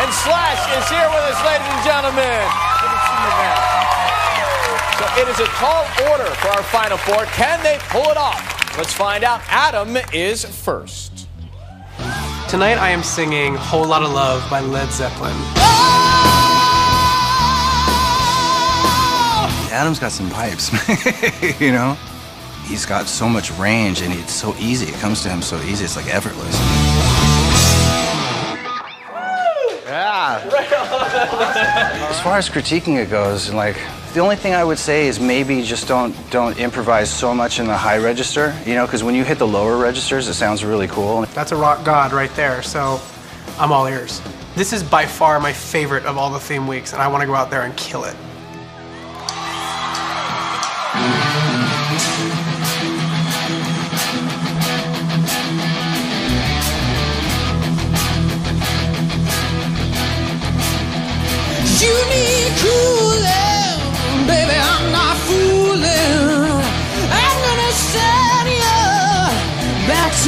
And Slash is here with us, ladies and gentlemen. So it is a tall order for our final four. Can they pull it off? Let's find out. Adam is first. Tonight I am singing Whole Lotta Love by Led Zeppelin. Adam's got some pipes, you know? He's got so much range and it's so easy. It comes to him so easy. It's like effortless. As far as critiquing it goes, like the only thing I would say is maybe just don't don't improvise so much in the high register, you know, because when you hit the lower registers, it sounds really cool. That's a rock god right there, so I'm all ears. This is by far my favorite of all the theme weeks, and I want to go out there and kill it.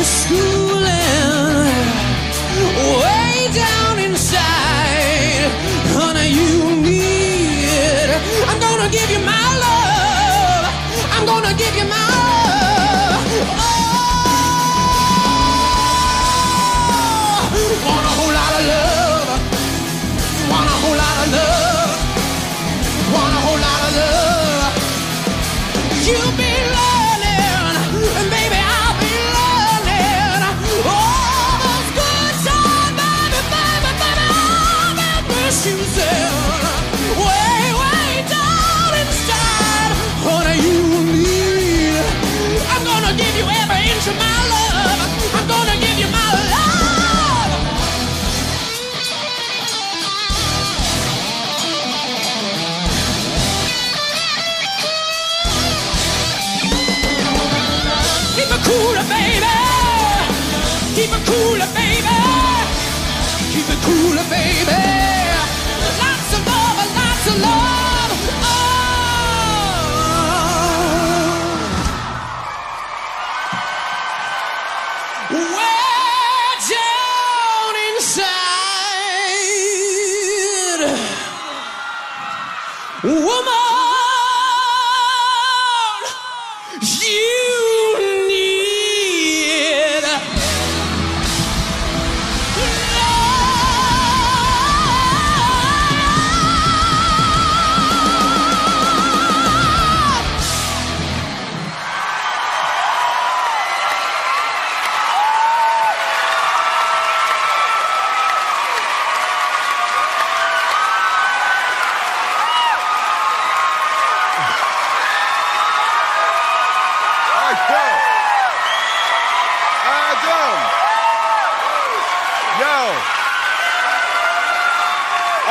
To schooling, way down inside. Honey, you need. I'm gonna give you my love. I'm gonna give you my love. Oh, want a whole lot of love. Want a whole lot of love. Want a whole lot of love. You'll be cooler, baby. Keep it cooler, baby. Keep it cooler, baby. Lots of love, lots of love. Oh. Way down inside, woman.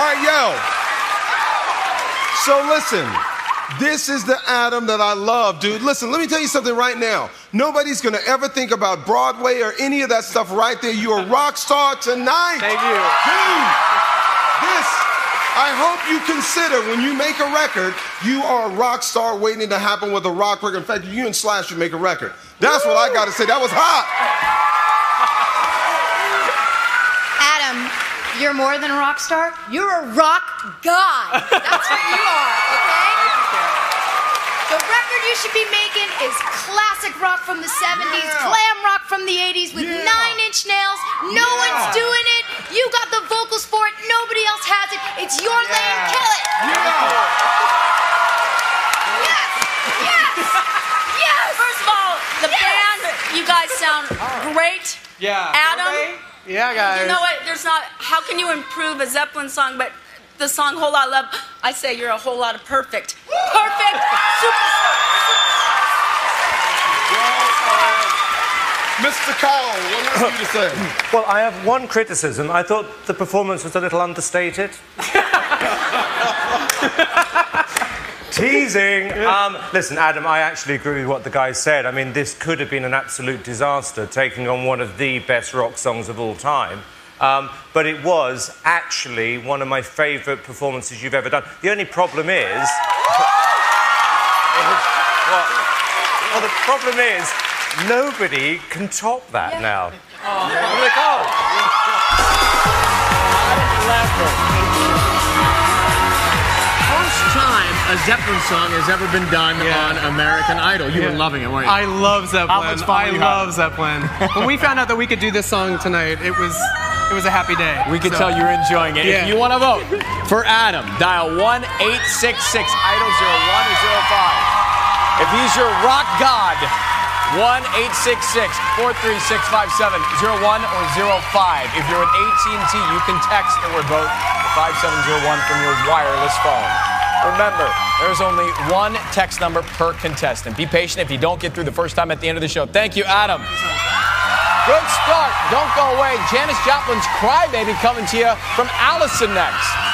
All right, yo. So listen, this is the Adam that I love, dude. Listen, let me tell you something right now. Nobody's gonna ever think about Broadway or any of that stuff right there. You're a rock star tonight. Thank you. Dude, this, I hope you consider when you make a record, you are a rock star waiting to happen with a rock record. In fact, you and Slash should make a record. That's what I gotta say. That was hot. Adam, you're more than a rock star. You're a rock god. That's what you are, okay? The record you should be making is classic rock from the 70s, Yeah. glam rock from the 80s with Yeah. nine inch nails. No Yeah. one's doing it. You got the vocals for it. Nobody else has it. It's your lane. Kill it. Yeah. Yes. Yes. Yes. First of all, the Yes! band, you guys sound great. Yeah. Adam? Yeah, guys. You know what? There's not. How can you improve a Zeppelin song? But the song "Whole Lotta Love," I say you're a whole lot of perfect, perfect superstar. Mr. Cowell, what have you to say? Well, I have one criticism. I thought the performance was a little understated. Teasing. Um, listen, Adam, I actually agree with what the guy said. I mean, this could have been an absolute disaster, taking on one of the best rock songs of all time. Um, but it was actually one of my favourite performances you've ever done. The only problem is. is what? Well, the problem is nobody can top that now. Like, oh. Left First time a Zeppelin song has ever been done on American Idol. You were loving it, weren't you? I love Zeppelin. How much fun I you love Zeppelin. when we found out that we could do this song tonight, it was it was a happy day. We can So- tell you're enjoying it. Yeah. If you want to vote for Adam, dial 1 866 Idol 01 or 05. If he's your rock god, 1 866 436 5701 or 05. If you're an AT&T, you can text the word vote to 5701 from your wireless phone. Remember, there's only one text number per contestant. Be patient if you don't get through the first time at the end of the show. Thank you, Adam. Good start. Don't go away. Janis Joplin's Crybaby coming to you from Allison next.